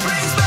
please.